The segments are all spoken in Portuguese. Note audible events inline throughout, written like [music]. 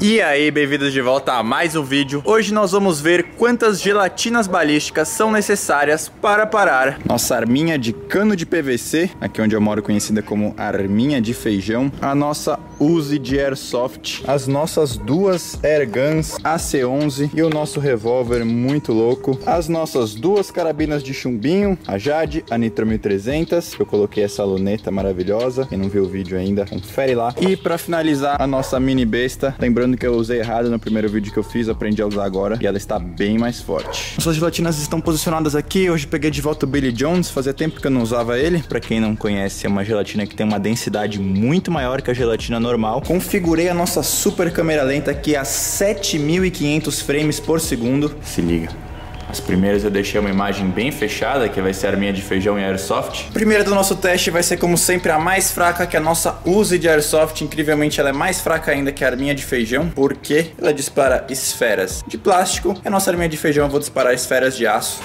E aí, bem-vindos de volta a mais um vídeo. Hoje nós vamos ver quantas gelatinas balísticas são necessárias para parar nossa arminha de cano de PVC, aqui onde eu moro conhecida como arminha de feijão, a nossa Uzi de Airsoft, as nossas duas Airguns AC-11 e o nosso revólver muito louco, as nossas duas carabinas de chumbinho, a Jade, a Nitro 1300, eu coloquei essa luneta maravilhosa, quem não viu o vídeo ainda, confere lá. E para finalizar a nossa mini besta, lembrando Que eu usei errado no primeiro vídeo que eu fiz, aprendi a usar agora e ela está bem mais forte. Nossas gelatinas estão posicionadas aqui, hoje peguei de volta o Billy Jones, fazia tempo que eu não usava ele. Para quem não conhece, é uma gelatina que tem uma densidade muito maior que a gelatina normal. Configurei a nossa super câmera lenta aqui a 7500 frames por segundo. Se liga. As primeiras eu deixei uma imagem bem fechada, que vai ser a arminha de feijão e airsoft. A primeira do nosso teste vai ser, como sempre, a mais fraca, que é a nossa Uzi de airsoft. Incrivelmente, ela é mais fraca ainda que a arminha de feijão, porque ela dispara esferas de plástico. E a nossa arminha de feijão eu vou disparar esferas de aço.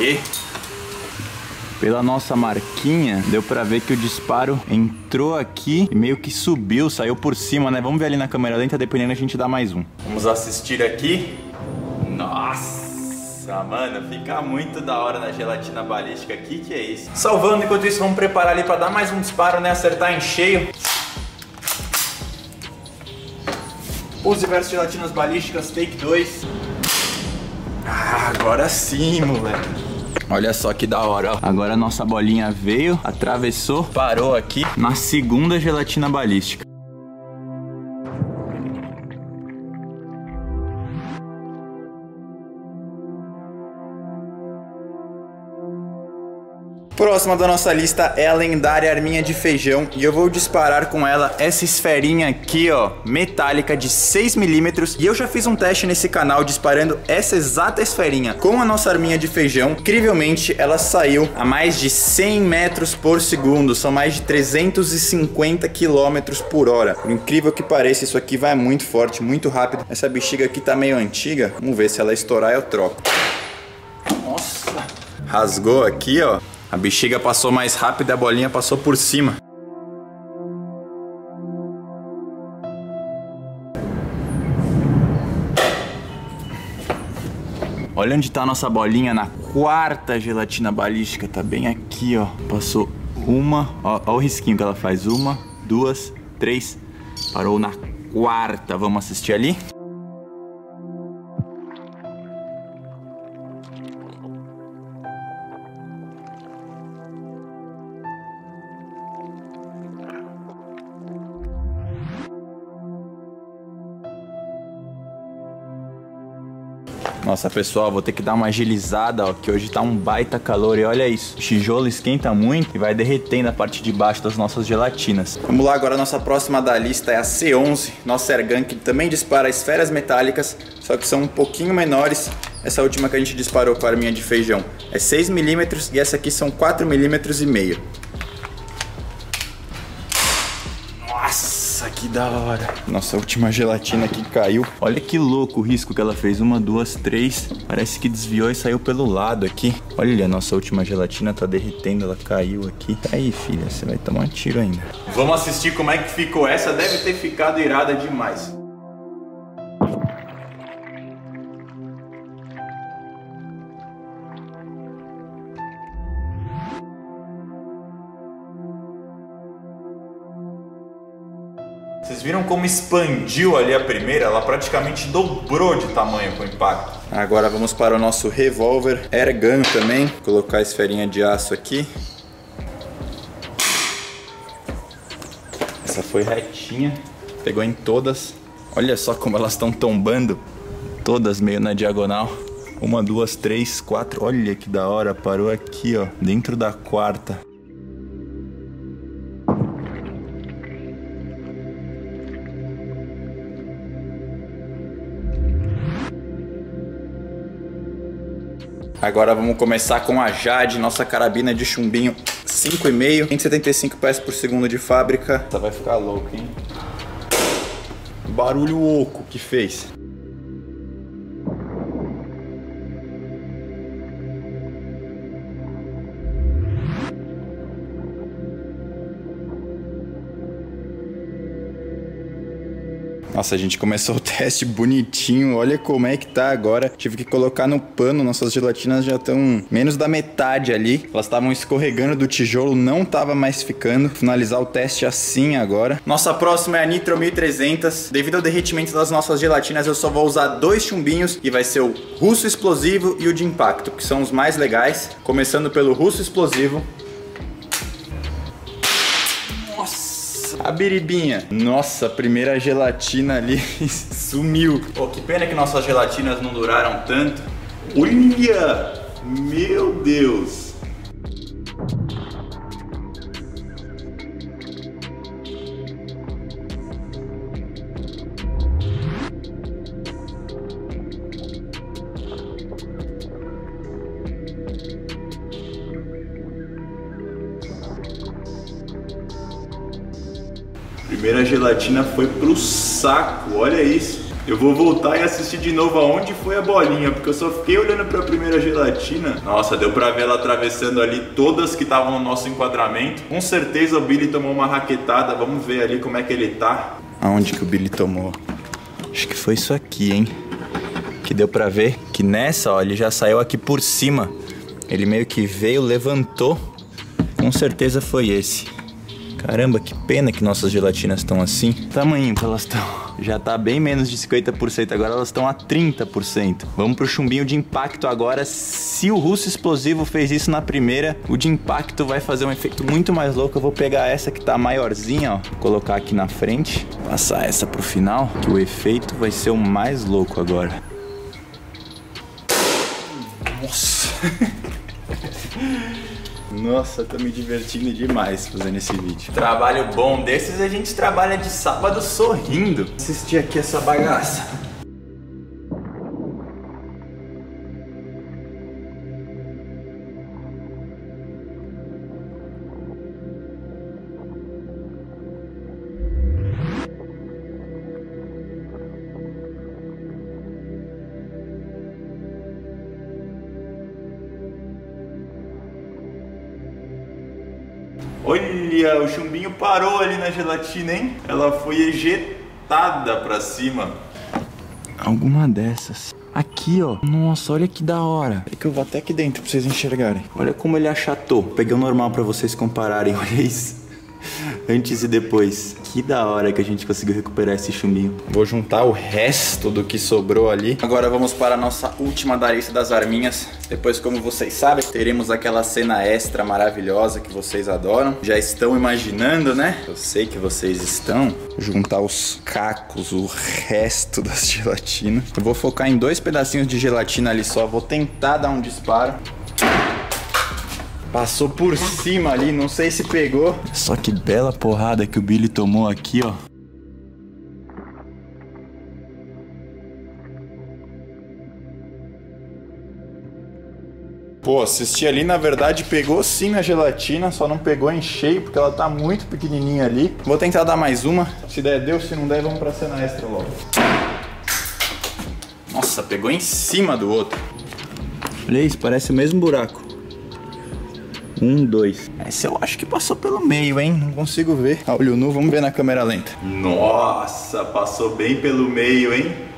Aí. Pela nossa marquinha, deu pra ver que o disparo entrou aqui e meio que subiu, saiu por cima, né? Vamos ver ali na câmera lenta, dependendo a gente dá mais um. Vamos assistir aqui. Nossa, mano, fica muito da hora na gelatina balística aqui, que é isso. Salvando, enquanto isso, vamos preparar ali pra dar mais um disparo, né? Acertar em cheio. Use versus gelatinas balísticas, take 2. Ah, agora sim, moleque. Olha só que da hora, ó. Agora a nossa bolinha veio, atravessou, parou aqui na segunda gelatina balística. Próxima da nossa lista é a lendária arminha de feijão e eu vou disparar com ela essa esferinha aqui, ó, metálica de 6mm e eu já fiz um teste nesse canal disparando essa exata esferinha com a nossa arminha de feijão. Incrivelmente, ela saiu a mais de 100 metros por segundo, são mais de 350 km por hora. Por incrível que pareça, isso aqui vai muito forte, muito rápido. Essa bexiga aqui tá meio antiga, vamos ver se ela estourar eu troco. Nossa! Rasgou aqui, ó. A bexiga passou mais rápido e a bolinha passou por cima. Olha onde está a nossa bolinha na quarta gelatina balística. Tá bem aqui, ó. Passou uma. Ó, ó o risquinho que ela faz. Uma, duas, três. Parou na quarta. Vamos assistir ali? Nossa, pessoal, vou ter que dar uma agilizada, ó, que hoje tá um baita calor e olha isso. O tijolo esquenta muito e vai derretendo a parte de baixo das nossas gelatinas. Vamos lá, agora a nossa próxima da lista é a C11, nossa Airgun, que também dispara esferas metálicas, só que são um pouquinho menores. Essa última que a gente disparou com a arminha de feijão é 6mm e essa aqui são 4mm e meio. Nossa, que da hora. Nossa última gelatina aqui caiu. Olha que louco o risco que ela fez. Uma, duas, três. Parece que desviou e saiu pelo lado aqui. Olha, a nossa última gelatina tá derretendo. Ela caiu aqui. Tá aí, filha. Você vai tomar um tiro ainda. Vamos assistir como é que ficou essa. Deve ter ficado irada demais. Viram como expandiu ali a primeira? Ela praticamente dobrou de tamanho com o impacto. Agora vamos para o nosso revólver Airgun também. Vou colocar a esferinha de aço aqui. Essa foi retinha. Pegou em todas. Olha só como elas estão tombando. Todas meio na diagonal. Uma, duas, três, quatro. Olha que da hora. Parou aqui, ó. Dentro da quarta. Agora vamos começar com a Jade, nossa carabina de chumbinho 5,5, 175 pés por segundo de fábrica. Essa vai ficar louco, hein? Barulho oco que fez. Nossa, a gente começou o [laughs] teste bonitinho. Olha como é que tá agora. Tive que colocar no pano. Nossas gelatinas já estão menos da metade ali. Elas estavam escorregando do tijolo, não tava mais ficando. Finalizar o teste assim agora. Nossa próxima é a Nitro 1300. Devido ao derretimento das nossas gelatinas, eu só vou usar dois chumbinhos e vai ser o russo explosivo e o de impacto, que são os mais legais. Começando pelo russo explosivo. A biribinha. Nossa, a primeira gelatina ali [laughs] sumiu. Pô, que pena que nossas gelatinas não duraram tanto. Olha! Meu Deus! Primeira gelatina foi pro saco, olha isso. Eu vou voltar e assistir de novo aonde foi a bolinha, porque eu só fiquei olhando para a primeira gelatina. Nossa, deu para ver ela atravessando ali todas que estavam no nosso enquadramento. Com certeza o Billy tomou uma raquetada. Vamos ver ali como é que ele tá. Aonde que o Billy tomou? Acho que foi isso aqui, hein? Que deu para ver que nessa, ó, ele já saiu aqui por cima. Ele meio que veio, levantou. Com certeza foi esse. Caramba, que pena que nossas gelatinas estão assim. Tamanho que elas estão. Já tá bem menos de 50%, agora elas estão a 30%. Vamos pro chumbinho de impacto agora. Se o russo explosivo fez isso na primeira, o de impacto vai fazer um efeito muito mais louco. Eu vou pegar essa que tá maiorzinha, ó, colocar aqui na frente, passar essa pro final, que o efeito vai ser o mais louco agora. Nossa! [laughs] Nossa, tô me divertindo demais fazendo esse vídeo. Trabalho bom desses a gente trabalha de sábado sorrindo. Assistir aqui essa bagaça. O chumbinho parou ali na gelatina, hein? Ela foi ejetada pra cima. Alguma dessas. Aqui, ó. Nossa, olha que da hora. É que eu vou até aqui dentro pra vocês enxergarem. Olha como ele achatou. Peguei o normal pra vocês compararem. [laughs] Olha isso. Antes e depois. Que da hora que a gente conseguiu recuperar esse chumbinho. Vou juntar o resto do que sobrou ali. Agora vamos para a nossa última da lista das arminhas. Depois, como vocês sabem, teremos aquela cena extra maravilhosa que vocês adoram. Já estão imaginando, né? Eu sei que vocês estão. Juntar os cacos, o resto das [laughs] gelatinas. Eu vou focar em dois pedacinhos de gelatina ali só. Vou tentar dar um disparo. Passou por cima ali, não sei se pegou. Só que bela porrada que o Billy tomou aqui, ó. Pô, assisti ali, na verdade pegou sim a gelatina, só não pegou em cheio porque ela tá muito pequenininha ali. Vou tentar dar mais uma. Se der, deu. Se não der, vamos pra cena extra logo. Nossa, pegou em cima do outro. Olha isso, parece o mesmo buraco. Um, dois. Esse eu acho que passou pelo meio, hein? Não consigo ver. Ah, olho nu, vamos ver na câmera lenta. Nossa, passou bem pelo meio, hein?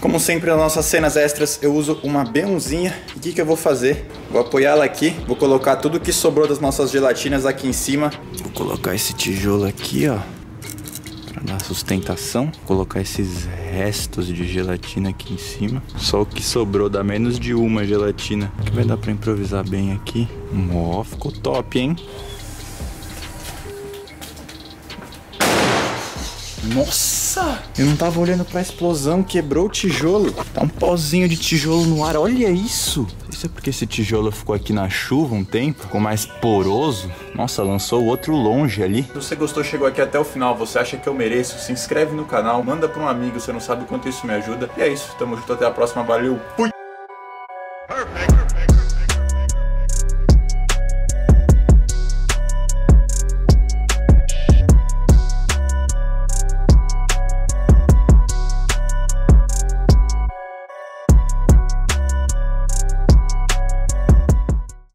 Como sempre nas nossas cenas extras, eu uso uma B1zinha. E o que, que eu vou fazer? Vou apoiá-la aqui, vou colocar tudo que sobrou das nossas gelatinas aqui em cima. Vou colocar esse tijolo aqui, ó para dar sustentação. Colocar esses restos de gelatina aqui em cima. Só o que sobrou dá menos de uma gelatina. Que vai dar para improvisar bem aqui. Ó, ficou top, hein? Nossa! Eu não tava olhando pra explosão, quebrou o tijolo. Tá um pozinho de tijolo no ar, olha isso! Isso é porque esse tijolo ficou aqui na chuva um tempo, ficou mais poroso. Nossa, lançou o outro longe ali. Se você gostou, chegou aqui até o final, você acha que eu mereço, se inscreve no canal, manda pra um amigo, você não sabe o quanto isso me ajuda. E é isso, tamo junto, até a próxima, valeu, fui!